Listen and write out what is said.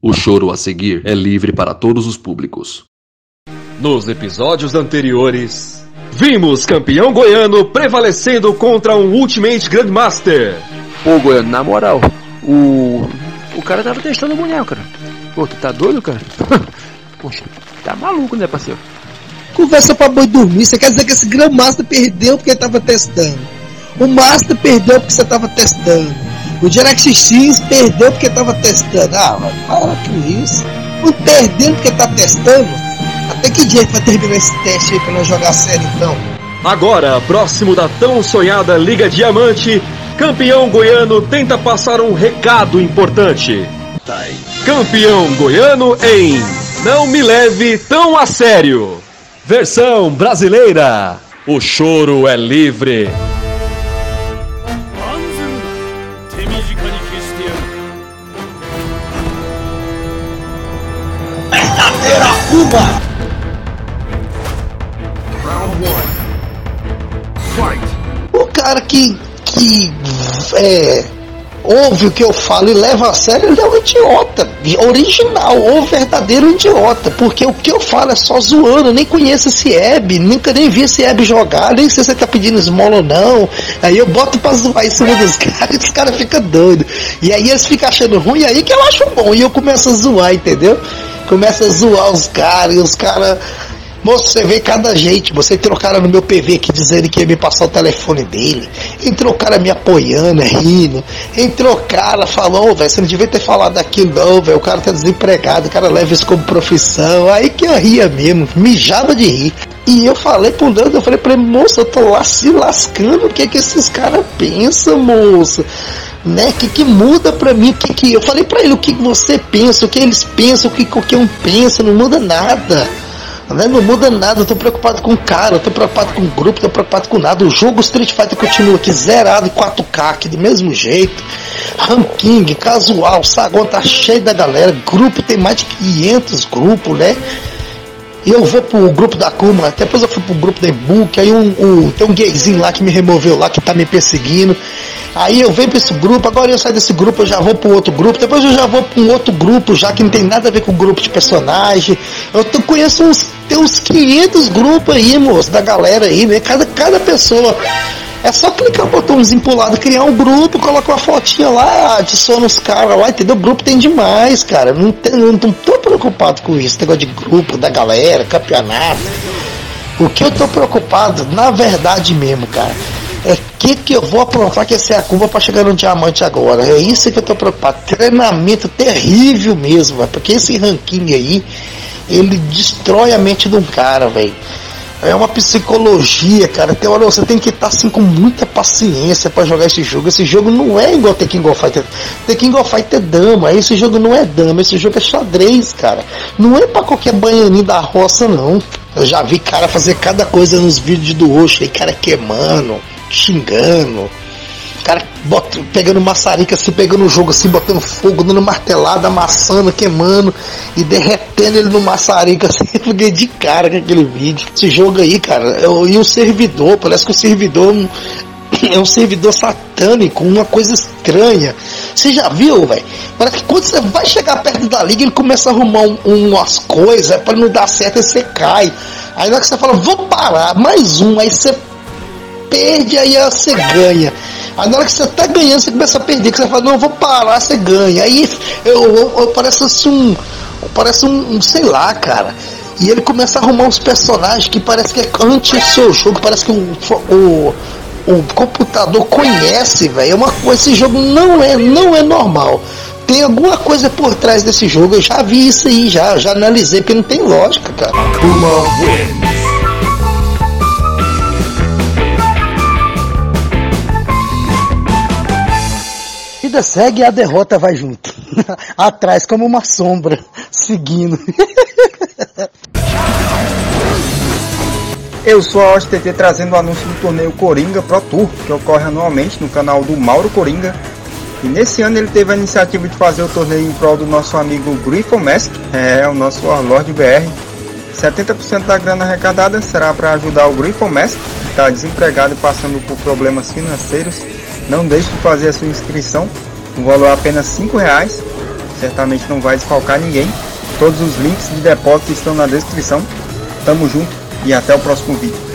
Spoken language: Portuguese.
O choro a seguir é livre para todos os públicos. Nos episódios anteriores, vimos campeão goiano prevalecendo contra um Ultimate Grandmaster. Pô, Goiano, na moral, o. O cara tava testando o boneco, cara. Pô, tu tá doido, cara? Poxa, tá maluco, né, parceiro? Conversa pra boi dormir. Você quer dizer que esse Grandmaster perdeu porque tava testando. O Master perdeu porque você tava testando. O Direct X perdeu porque tava testando. Ah, mas para com isso. Não perdendo porque tá testando. Até que dia que vai terminar esse teste aí nós jogar sério então? Agora, próximo da tão sonhada Liga Diamante, campeão goiano tenta passar um recado importante. Campeão goiano em Não Me Leve Tão a Sério. Versão brasileira. O choro é livre. O cara que, que é, ouve o que eu falo e leva a sério, ele é um idiota. Original, ou verdadeiro idiota. Porque o que eu falo é só zoando. Eu nem conheço esse Eb, nunca nem vi esse Eb jogar, nem sei se ele tá pedindo esmola ou não. Aí eu boto pra zoar em cima dos caras e os caras ficam doidos. E aí eles ficam achando ruim, aí que eu acho bom. E eu começo a zoar, entendeu? Começa a zoar os caras e os caras. Moço, você vê cada gente. Você entrou cara no meu PV aqui dizendo que ia me passar o telefone dele. Entrou cara me apoiando, rindo. Entrou cara falou, velho, você não devia ter falado aquilo não, velho. O cara tá desempregado, o cara leva isso como profissão. Aí que eu ria mesmo, mijava de rir. E eu falei pro Nando, eu falei pra ele, moça, eu tô lá se lascando, o que que esses caras pensam, moça? Né? Que que muda pra mim? Que que... Eu falei pra ele, o que você pensa, o que eles pensam, o que qualquer um pensa, não muda nada. Né? Não muda nada, eu tô preocupado com o cara, eu tô preocupado com o grupo, tô preocupado com nada. O jogo Street Fighter continua aqui zerado em 4K, aqui do mesmo jeito. Ranking, casual, Sagon tá cheio da galera. Grupo tem mais de 500 grupos, né? Eu vou pro grupo da Kuma, depois eu fui pro grupo da Ebook, aí um, um, tem um gayzinho lá que me removeu lá, que tá me perseguindo. Aí eu venho pra esse grupo, agora eu saio desse grupo, eu já vou pro outro grupo, depois eu já vou pra um outro grupo, já que não tem nada a ver com o grupo de personagem. Eu tô, conheço uns, tem uns 500 grupos aí, moço, da galera aí, né? Cada, cada pessoa. É só clicar o botãozinho pro lado, criar um grupo, coloca uma fotinha lá, adiciona os caras lá, entendeu? O grupo tem demais, cara. Não, tem, não, não tô preocupado com isso, negócio de grupo, da galera, campeonato. O que eu tô preocupado, na verdade mesmo, cara, é que que eu vou aprontar que essa é a curva para chegar no diamante agora. É isso que eu tô preocupado. Treinamento terrível mesmo, véio, porque esse ranking aí, ele destrói a mente de um cara, velho. É uma psicologia, cara. Tem hora você tem que estar assim com muita paciência para jogar esse jogo. Esse jogo não é igual The King of Fighter. The King of Fighter é dama. Esse jogo não é dama. Esse jogo é xadrez, cara. Não é para qualquer banhaninho da roça, não. Eu já vi cara fazer cada coisa nos vídeos do Oxo aí, cara queimando, xingando. Cara bota, pegando maçarica, assim, pegando o jogo assim, botando fogo, dando martelada, amassando, queimando e derretendo ele no maçarica, assim, eu fiquei de cara com aquele vídeo. Esse jogo aí, cara, eu, e o servidor, parece que o servidor é um servidor satânico, uma coisa estranha. Você já viu, velho? Parece que quando você vai chegar perto da liga, ele começa a arrumar um, umas coisas, para não dar certo, e você cai. Aí na hora que você fala, vou parar, mais um, aí você perde, aí você ganha. Hora que você tá ganhando, você começa a perder, que você fala, não, eu vou parar, você ganha. Aí eu, eu, eu parece assim um. Parece um, um, sei lá, cara. E ele começa a arrumar uns personagens que parece que é antes do seu jogo, parece que o, o, o computador conhece, velho. É uma coisa, esse jogo não é, não é normal. Tem alguma coisa por trás desse jogo, eu já vi isso aí, já, já analisei, porque não tem lógica, cara. Segue e a derrota vai junto. Atrás, como uma sombra, seguindo. Eu sou a OSTT trazendo o anúncio do torneio Coringa Pro Tour, que ocorre anualmente no canal do Mauro Coringa. E nesse ano ele teve a iniciativa de fazer o torneio em prol do nosso amigo Griffon Mask, é o nosso Warlord BR. 70% da grana arrecadada será para ajudar o Griffon Mask, que está desempregado e passando por problemas financeiros não deixe de fazer a sua inscrição, um valor é apenas R$ reais. Certamente não vai desfalcar ninguém. Todos os links de depósito estão na descrição. Tamo junto e até o próximo vídeo.